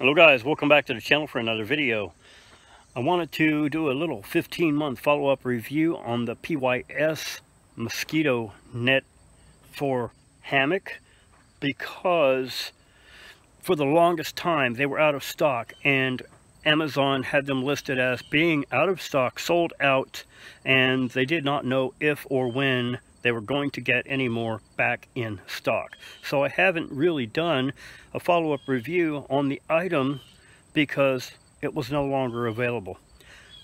Hello guys, welcome back to the channel for another video. I wanted to do a little 15 month follow-up review on the PYS mosquito net for hammock because for the longest time they were out of stock and Amazon had them listed as being out of stock, sold out, and they did not know if or when they were going to get any more back in stock. So I haven't really done a follow-up review on the item because it was no longer available.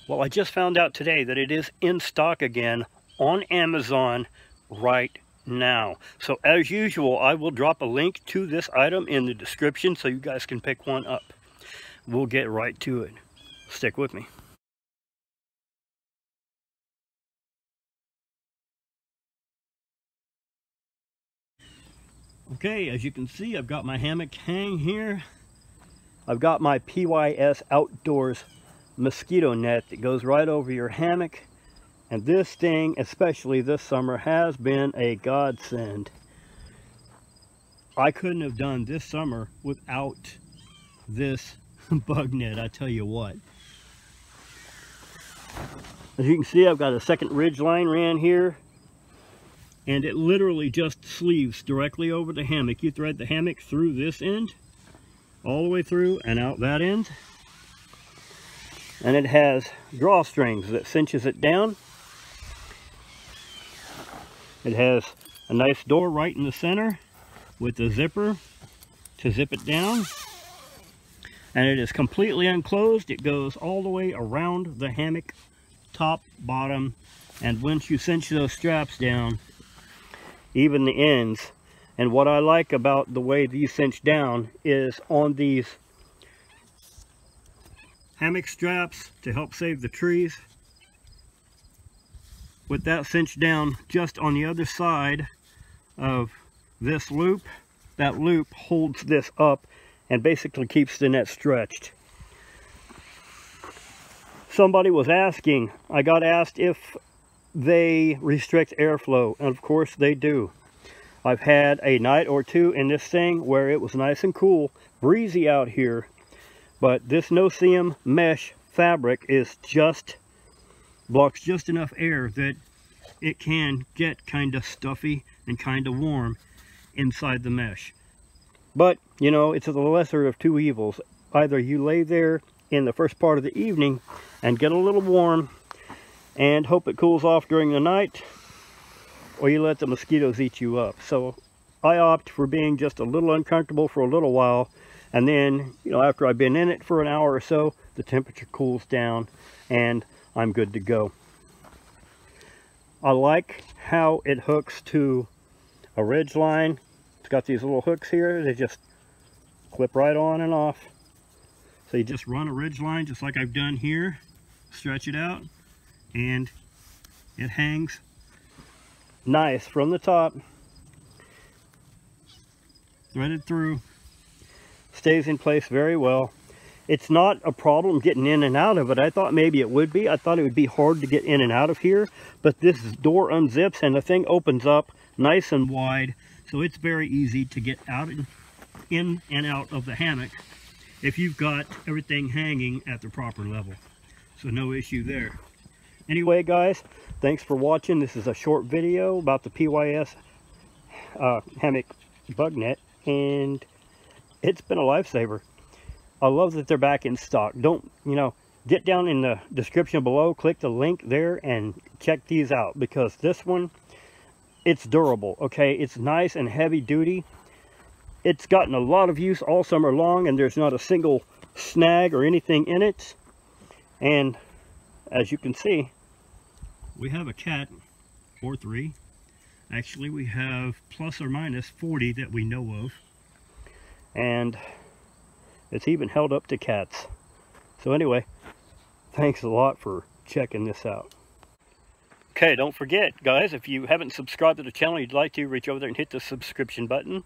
Well, I just found out today that it is in stock again on Amazon right now. So as usual, I will drop a link to this item in the description so you guys can pick one up. We'll get right to it. Stick with me. Okay, as you can see, I've got my hammock hang here. I've got my PYS Outdoors mosquito net that goes right over your hammock. And this thing, especially this summer, has been a godsend. I couldn't have done this summer without this bug net, I tell you what. As you can see, I've got a second ridge line ran here and it literally just sleeves directly over the hammock. You thread the hammock through this end, all the way through and out that end. And it has drawstrings that cinches it down. It has a nice door right in the center with a zipper to zip it down. And it is completely enclosed. It goes all the way around the hammock, top, bottom, and once you cinch those straps down, even the ends. And what I like about the way these cinch down is on these hammock straps to help save the trees. With that cinched down just on the other side of this loop, that loop holds this up and basically keeps the net stretched. Somebody was asking, I got asked if they restrict airflow, and of course they do. I've had a night or two in this thing where it was nice and cool, breezy out here, but this no-see-um mesh fabric is just, blocks just enough air that it can get kind of stuffy and kind of warm inside the mesh. But, you know, it's the lesser of two evils. Either you lay there in the first part of the evening and get a little warm and hope it cools off during the night or you let the mosquitoes eat you up. So I opt for being just a little uncomfortable for a little while and then, you know, after I've been in it for an hour or so, the temperature cools down and I'm good to go. I like how it hooks to a ridge line. It's got these little hooks here. They just clip right on and off. So you just run a ridge line just like I've done here. Stretch it out and it hangs nice. From the top. Threaded through. Stays in place very well. It's not a problem getting in and out of it. I thought maybe it would be. I thought it would be hard to get in and out of here but this door unzips and the thing opens up nice and wide so it's very easy to get out and in and out of the hammock if you've got everything hanging at the proper level. So no issue there Anyway, guys, thanks for watching. This is a short video about the PYS uh, hammock bug net, and it's been a lifesaver. I love that they're back in stock. Don't, you know, get down in the description below, click the link there, and check these out, because this one, it's durable, okay? It's nice and heavy duty. It's gotten a lot of use all summer long, and there's not a single snag or anything in it. And as you can see, we have a cat or three. Actually, we have plus or minus 40 that we know of. And it's even held up to cats. So anyway, thanks a lot for checking this out. Okay, don't forget, guys, if you haven't subscribed to the channel, you'd like to reach over there and hit the subscription button.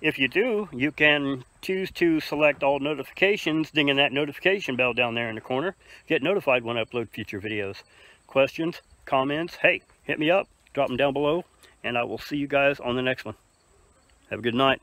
If you do, you can choose to select all notifications, dinging that notification bell down there in the corner. Get notified when I upload future videos. Questions, comments, hey, hit me up, drop them down below, and I will see you guys on the next one. Have a good night.